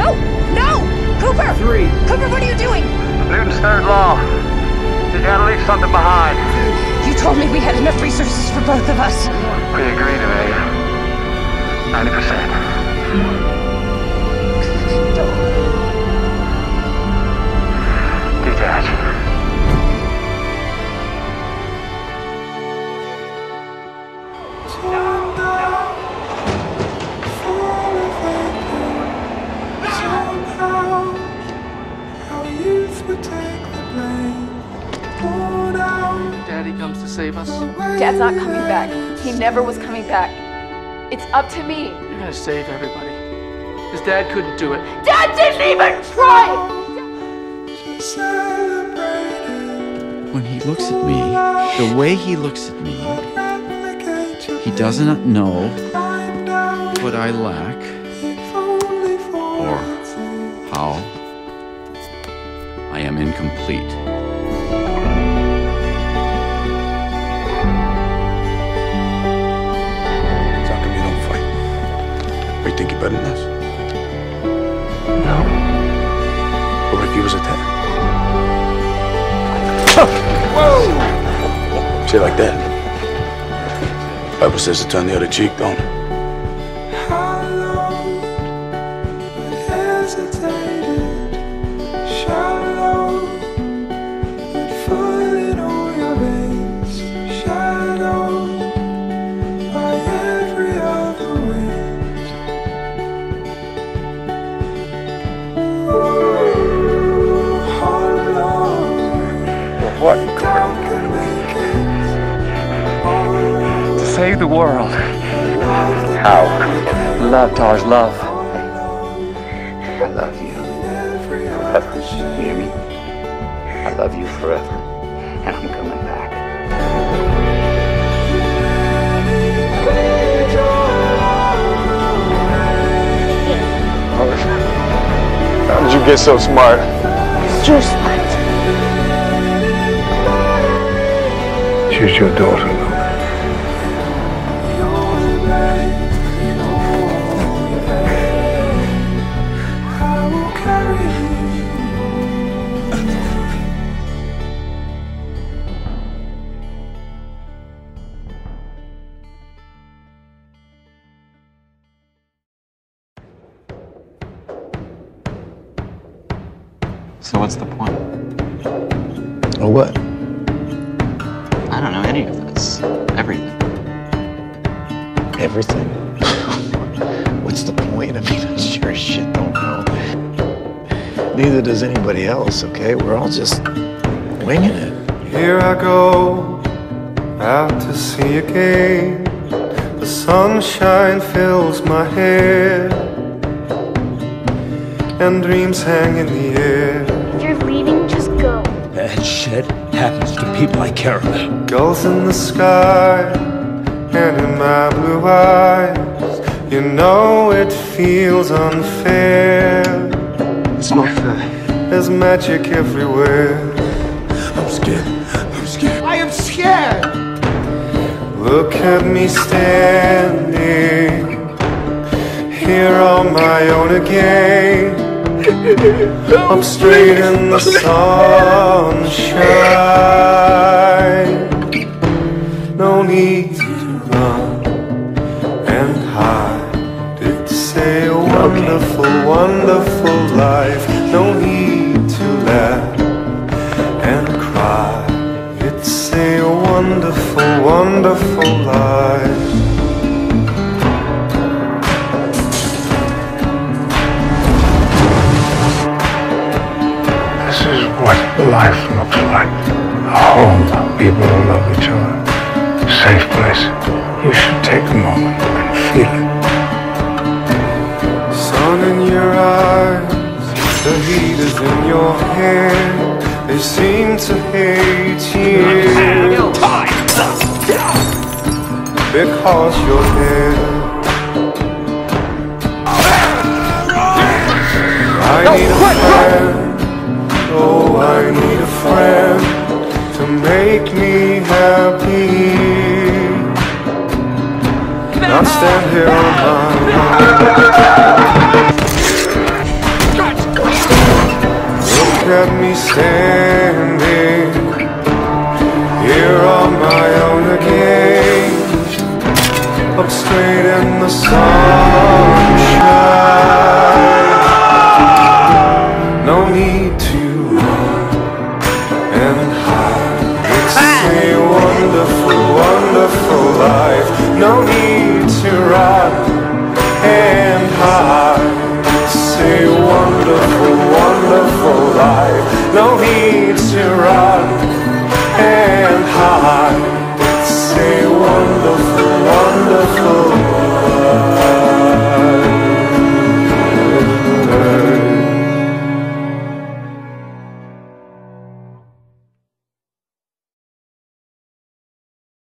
No! No! Cooper! Three. Cooper, what are you doing? Newton's third law. You gotta leave something behind. You told me we had enough resources for both of us. We agree to a 90%. Dad's not coming back. He never was coming back. It's up to me. You're gonna save everybody. His dad couldn't do it. Dad didn't even try! When he looks at me, the way he looks at me, he does not know what I lack or how I am incomplete. You think you're better than us? No. What if you was attacked? Whoa! Say it like that. Bible says to turn the other cheek, don't it? What? To save the world. How? Love, Tars, love. I love you. Forever. You hear me? I love you forever. And I'm coming back. How did you get so smart? It's Just She's your daughter, Luke. So what's the point? Or what? I don't know any of this. Everything. Everything. What's the point? I mean, I sure as shit don't know. Neither does anybody else, okay? We're all just winging it. Here I go, out to sea again. The sunshine fills my hair, and dreams hang in the air. Bad shit happens to people I care about. Gulls in the sky, and in my blue eyes, you know it feels unfair. It's not fair. There's magic everywhere. I'm scared. I'm scared. I am scared. Look at me standing here on my own again. Up straight in the sunshine. No need to run and hide. It's a wonderful, wonderful life. No need to laugh and cry. It's a wonderful, wonderful life. Life looks like. A home, people who love each other. Safe place. You should take a moment and feel it. Sun in your eyes, the heat is in your hair. They seem to hate you because you're there. I stand here on my own. Look at me standing Here on my own again Up straight in the sun wonderful, wonderful life. No need to run and hide. Say wonderful, wonderful